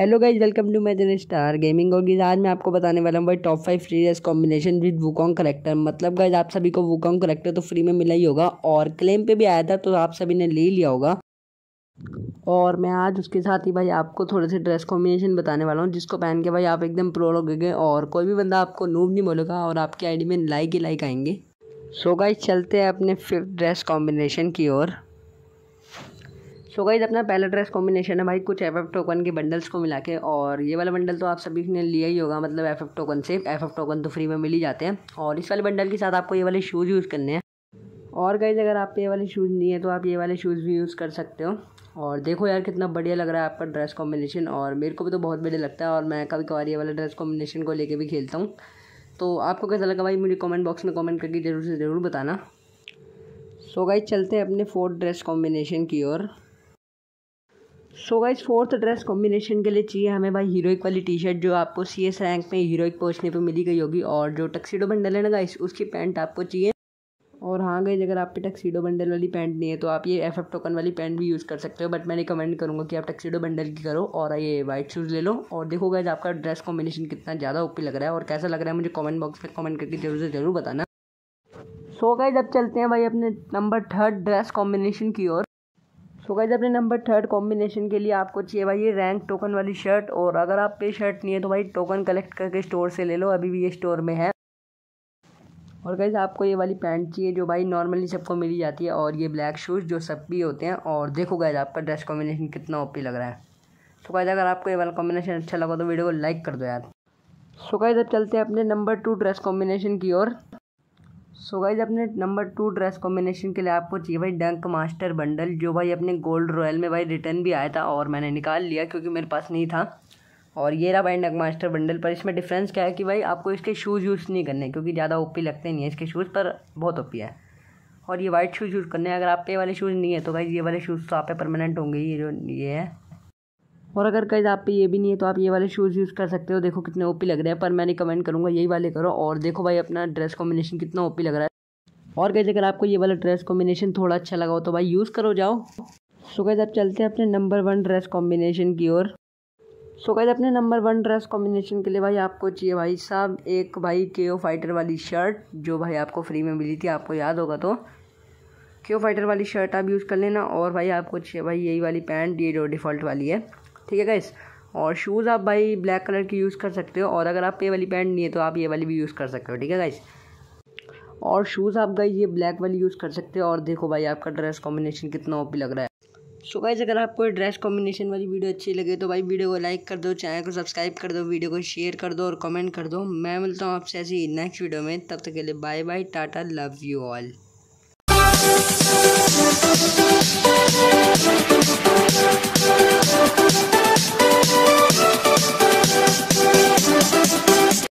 Hello guys welcome to मैजन star gaming और गीज आज मैं आपको बताने वाला हूँ भाई top five free race combination with Wukong character मतलब गाइज़ आप सभी को वुकॉन्ग करेक्टर तो फ्री में मिला ही होगा और क्लेम पे भी आया था तो आप सभी ने ले लिया होगा। और मैं आज उसके साथ ही भाई आपको थोड़े से ड्रेस कॉम्बिनेशन बताने वाला हूँ, जिसको पहन के भाई आप एकदम प्रो लोगे और कोई भी बंदा आपको नूब नहीं बोलेगा और आपकी आईडी में लाइक ही लाइक आएँगे। सो गाइज़ चलते हैं अपने फिफ्थ ड्रेस कॉम्बिनेशन की ओर। सो गाइज़ अपना पहला ड्रेस कॉम्बिनेशन है भाई, कुछ एफ़ एफ़ टोकन के बंडल्स को मिला के, और ये वाला बंडल तो आप सभी ने लिया ही होगा मतलब एफ़ एफ़ टोकन से एफ़ एफ़ टोकन तो फ्री में मिल ही जाते हैं। और इस वाले बंडल के साथ आपको ये वाले शूज़ यूज़ करने हैं। और गाइज़ अगर आप ये वाले शूज़ नहीं है तो आप ये वाले शूज़ भी यूज़ कर सकते हो। और देखो यार, कितना बढ़िया लग रहा है आपका ड्रेस कॉम्बिनेशन और मेरे को भी तो बहुत बढ़िया लगता है, और मैं कभी कभार ये वाला ड्रेस कॉम्बिनेशन को लेके भी खेलता हूँ। तो आपको कैसा लगा भाई, मुझे कमेंट बॉक्स में कमेंट करके ज़रूर से ज़रूर बताना। सो so गाइज़ चलते हैं अपने फोर्थ ड्रेस कॉम्बिनेशन की ओर। So guys fourth dress combination के लिए चाहिए हमें भाई हीरोइक वाली टी शर्ट जो आपको सी एस रैंक में हीरोइक पहुँचने पे मिली गई होगी और जो टक्सीडो बंडल है ना गाइस उसकी पैंट आपको चाहिए। और हाँ गई अगर आप पे टक्सीडो बंडल वाली पैंट नहीं है तो आप ये एफ़ एफ़ टोकन वाली पैंट भी यूज़ कर सकते हो बट मैं रिकमेंड करूँगा कि आप टक्सीडो बंडल की करो और ये वाइट शूज़ ले लो। और देखो गाइज़ आपका ड्रेस कॉम्बिनेशन कितना ज़्यादा ओपी लग रहा है और कैसा लग रहा है मुझे कमेंट बॉक्स में कमेंट करके ज़रूर से ज़रूर बताना। सो गाइज़ अब चलते हैं भाई अपने नंबर थर्ड ड्रेस कॉम्बिनेशन की ओर। सो गाइज़ अपने नंबर थर्ड कॉम्बिनेशन के लिए आपको चाहिए भाई ये रैंक टोकन वाली शर्ट और अगर आप पे शर्ट नहीं है तो भाई टोकन कलेक्ट करके स्टोर से ले लो, अभी भी ये स्टोर में है। और गाइज़ आपको ये वाली पैंट चाहिए जो भाई नॉर्मली सबको मिली जाती है और ये ब्लैक शूज़ जो सब भी होते हैं और देखो गाइज़ आपका ड्रेस कॉम्बिनेशन कितना ओपी लग रहा है। सो गाइज़ अगर आपको ये वाला कॉम्बिनेशन अच्छा लगा तो वीडियो को लाइक कर दो यार। सो गाइज़ अब चलते हैं अपने नंबर टू ड्रेस कॉम्बिनेशन की ओर। सो गाइज़ अपने नंबर टू ड्रेस कॉम्बिनेशन के लिए आपको चाहिए भाई डंक मास्टर बंडल जो भाई अपने गोल्ड रॉयल में भाई रिटर्न भी आया था और मैंने निकाल लिया क्योंकि मेरे पास नहीं था। और ये रहा भाई डंक मास्टर बंडल पर इसमें डिफरेंस क्या है कि भाई आपको इसके शूज़ यूज़ नहीं करने, क्योंकि ज़्यादा ओपी लगते नहीं है इसके शूज़ पर बहुत ओपी है। और ये वाइट शूज़ यूज़ करने हैं, अगर आप पे वाले शूज़ नहीं है तो भाई ये वाले शूज़ तो आप परमानेंट होंगे ये जो, ये है। और अगर कहीं आप पे ये भी नहीं है तो आप ये वाले शूज़ यूज़ कर सकते हो। देखो कितने ओपी लग रहे हैं, पर मैं कमेंट करूँगा, यही वाले करो। और देखो भाई, अपना ड्रेस कॉम्बिनेशन कितना ओपी लग रहा है। और कहीं अगर आपको ये वाला ड्रेस कॉम्बिनेशन थोड़ा अच्छा लगा हो तो भाई यूज़ करो, जाओ। सो गैस आप चलते हैं अपने नंबर वन ड्रेस कॉम्बिनेशन की ओर। सो गैस अपने नंबर वन ड्रेस कॉम्बिनेशन के लिए भाई, आपको चाहिए भाई साहब, एक भाई के फाइटर वाली शर्ट जो भाई आपको फ्री में मिली थी, आपको याद होगा तो। के फाइटर वाली शर्ट आप यूज़ कर लेना, और भाई, आपको चाहिए भाई, यही वाली पैंट ये जो डिफ़ॉल्ट वाली है। ठीक है गाइस और शूज़ आप भाई ब्लैक कलर की यूज़ कर सकते हो, और अगर आप ये वाली पैंट नहीं है तो आप ये वाली भी यूज़ कर सकते हो, ठीक है गाइस और शूज़ आप गाइज़ ये ब्लैक वाली यूज़ कर सकते हो, और देखो भाई आपका ड्रेस कॉम्बिनेशन कितना ओपी लग रहा है। सो so गाइज़ अगर आपको ड्रेस कॉम्बिनेशन वाली वीडियो अच्छी लगे तो भाई वीडियो को लाइक कर दो चैनल को सब्सक्राइब कर दो वीडियो को शेयर कर दो, और कमेंट कर दो। मैं मिलता हूँ आपसे ऐसी नेक्स्ट वीडियो में, तब तक के लिए bye bye tata love you all